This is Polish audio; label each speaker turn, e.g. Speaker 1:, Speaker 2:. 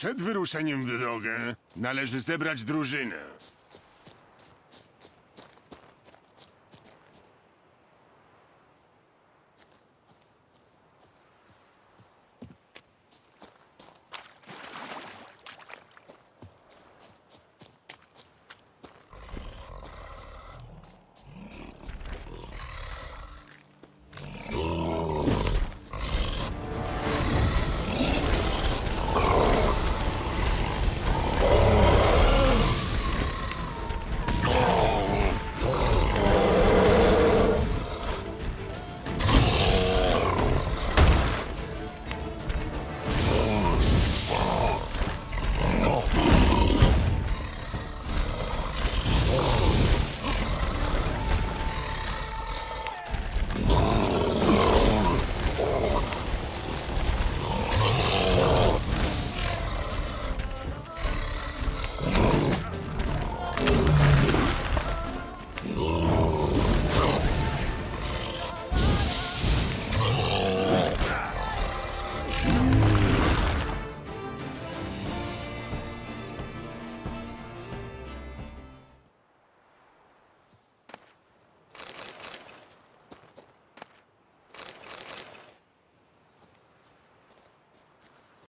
Speaker 1: Przed wyruszeniem w drogę należy zebrać drużynę.